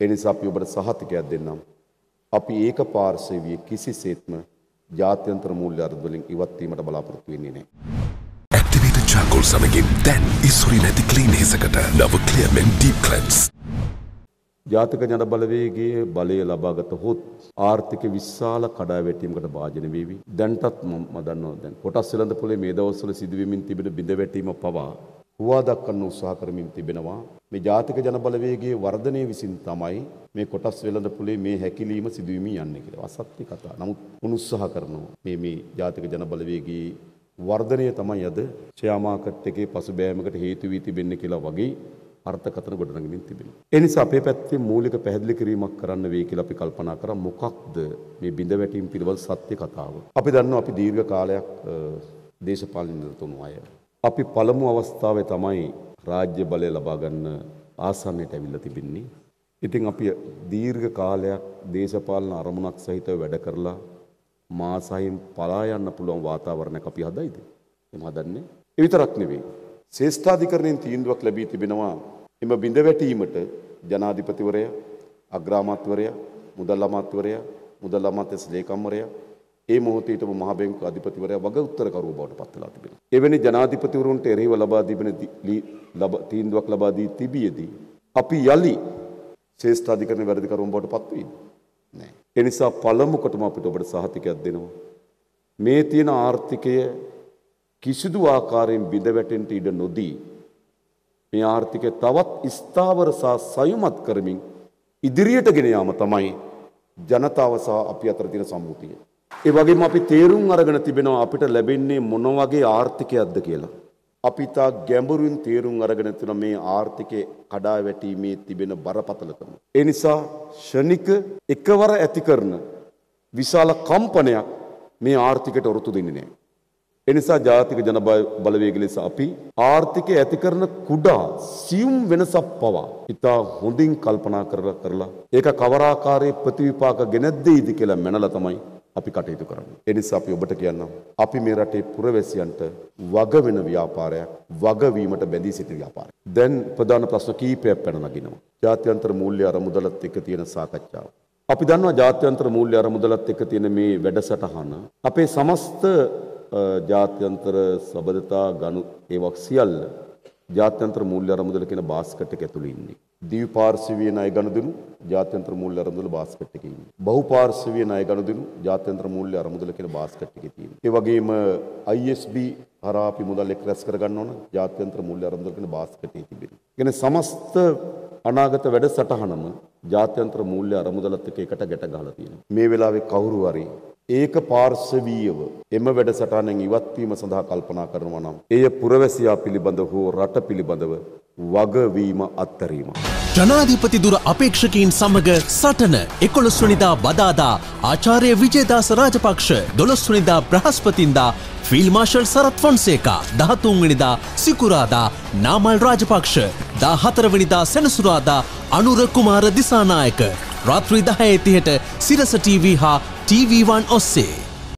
එනිසා අපි ඔබට සහතිකයක් දෙන්නම්. අපි ඒක පාර්ශවය කිසිසේත්ම ජාත්‍යන්තර මූල්‍ය අර්ධවලින් ඉවත්වීමට බලාපොරොත්තු වෙන්නේ නැහැ. ඇක්ටිවේට චංගොල් සමගින් දැන් ඉස්ුරි නැති ක්ලීන් හිසකට නව ක්ලියමෙන් ඩීප් කලන්ස්. ජාතික ජන බලවේගේ බලය ලබාගත හොත් ආර්ථික විශාල කඩාවැටීමකට භාජන වේවි. දැන්ටත් මම දන්නවා දැන් කොටස් වෙළඳ පොලේ මේ දවස්වල සිදුවෙමින් තිබෙන බිඳවැටීම පවා හුවා දක්වන්න උත්සාහ කරමින් තිබෙනවා. මේ ජාතික ජන බලවේගයේ වර්ධනය විසින් තමයි මේ කොටස් වෙළඳ පොලේ මේ හැකිලීම සිදුවෙමින් යන්නේ කියලා. අසත්‍ය කතා. නමුත් උනුත්සාහ කරනවා මේ මේ ජාතික ජන බලවේගයේ වර්ධනය තමයි අද ෂෙයා මාකට් එකේ පසුබෑමකට හේතු වී තිබෙන්නේ කියලා වගේ අර්ථකථන ගොඩනගමින් තිබෙනවා. ඒ නිසා අපේ පැත්තේ මූලික පැහැදිලි කිරීමක් කරන්න වෙයි කියලා අපි කල්පනා කරා මොකක්ද මේ බිඳ වැටීම් පිළිබඳ සත්‍ය කතාව. අපි දන්නවා අපි දීර්ඝ කාලයක් දේශපාලන නිරතුණු අය. අපි පළමු අවස්ථාවේ තමයි රාජ්‍ය බලය ලබා ගන්න ආසන්නයට ඇවිල්ලා තිබෙන්නේ. ඉතින් අපි දීර්ඝ කාලයක් දේශපාලන අරමුණක් සහිතව වැඩ කරලා මාසයින් පලා යන්න පුළුවන් වාතාවරණයක් අපි හදයිද? එහෙම හදන්නේ. ඒ විතරක් නෙවෙයි. ශ්‍රේෂ්ඨාධිකරණයෙන් තීන්දුවක් ලැබී තිබෙනවා එම බිඳ වැටීමට ජනාධිපතිවරයා අග්‍රාමාත්‍යවරයා මුදල් අමාත්‍යවරයා මුදල් අමාත්‍ය ලේකම්වරයා ඒ මොහොතේ හිටපු මහ බැංකු අධිපතිවරයා වග උත්තරකරුව බවට පත් වෙලා තිබෙනවා. එවැනි ජනාධිපතිවරුන්ට එරෙහිව ලබා තිබෙන තීන්දුවක් ලබා දී තිබියදී අපි යලි ශ්‍රේෂ්ඨාධිකරණ වැඩිකරුවන් බවට පත් වෙයිද? නැහැ. ඒ නිසා පළමු කොටම අපිට ඔබට සහතිකයක් දෙනවා. මේ තියෙන ආර්ථිකය කිසිදු ආකාරයෙන් බිඳ වැටෙන්ට ඉඩ නොදී මේ ආර්ථිකය තවත් ස්ථාවර සහ සයුමත් කරමින් ඉදිරියට ගෙන යාම තමයි ජනතාව සහ අපි අතර තියෙන සම්මුතිය. ඒ වගේම අපි තේරුම් අරගෙන තිබෙනවා අපිට ලැබෙන්නේ මොන වගේ ආර්ථිකයක්ද කියලා. අපි තා ගැඹුරින් තේරුම් අරගෙන තියෙන මේ ආර්ථිකයේ කඩා වැටීමේ තිබෙන බරපතලකම. ඒ නිසා ෂණික එකවර ඇති කරන විශාල කම්පනයක් මේ ආර්ථිකයට ඔරොත්තු දෙන්නේ නැහැ. එනිසා ජාතික ජන බලවේග ලෙස අපි ආර්ථිකය ඇති කරන කුඩා සියුම් වෙනසක් පවා ඉතා හොඳින් කල්පනා කරලා කරලා ඒක කවරාකාරයේ ප්‍රතිවිපාක ගෙනත් දෙයිද කියලා මැනලා තමයි අපි කටයුතු කරන්නේ. ඒ නිසා අපි ඔබට කියන්නම් අපි මේ රටේ පුරවැසියන්ට වග වෙන ව්‍යාපාරයක් වගවීමට බැඳී සිටි ව්‍යාපාරයක්. දැන් ප්‍රධාන ප්‍රශ්න කීපයක් පැන නගිනවා. ජාත්‍යන්තර මූල්‍ය අරමුදලත් එක්ක තියෙන සාකච්ඡාව. අපි දන්නවා ජාත්‍යන්තර මූල්‍ය අරමුදලත් එක්ක තියෙන මේ වැඩසටහන අපේ සමස්ත ජාත්‍යන්තර සබඳතා ගනු ඒවක් සියල්ල ජාත්‍යන්තර මූල්‍ය අරමුදල කියන බාස්කට් එක ඇතුළේ ඉන්නේ. දීපාර්ශවීය ණය ගනුදෙනු ජාත්‍යන්තර මූල්‍ය අරමුදල බාස්කට් එකේ ඉන්නේ. බහුපාර්ශවීය ණය ගනුදෙනු ජාත්‍යන්තර මූල්‍ය අරමුදල කියන බාස්කට් එකේ තියෙනවා. ඒ වගේම ISB හරහා අපි මුදල් එක් රැස් කර ගන්න ඕන ජාත්‍යන්තර මූල්‍ය අරමුදල කියන බාස්කට් එකේ තිබෙනවා. කියන්නේ සමස්ත අනාගත වැඩසටහනම ජාත්‍යන්තර මූල්‍ය අරමුදලත් එක්ක එකට ගැට ගහලා තියෙනවා. මේ වෙලාවේ කවුරු හරි ඒක පාර්ශවීයව එම වැඩසටහනෙන් ඉවත්වීම සඳහා කල්පනා කරනවා නම් එය පුරවැසියා පිළිබඳ හෝ රට පිළිබඳව වගවීම අත්තරීම. ජනාධිපති දුර අපේක්ෂකයින් සමග සටන එකොළොස්වනිදා බදාදා ආචාරය විජේදාස රාජපක්ෂ දොළොස්වනිදා බ්‍රහස්පතින්දා ෆිල් මාශල් සරත් ෆොන්සේකා දහතුන්වනිදා සිකුරාදා නාමල් රාජපක්ෂ දා හතරවනිදා සැනසුරාදා අනුර කුමාර දිසානායක රාත්‍රී දහය තිහට සිරස TV හා TV1 ඔස්සේ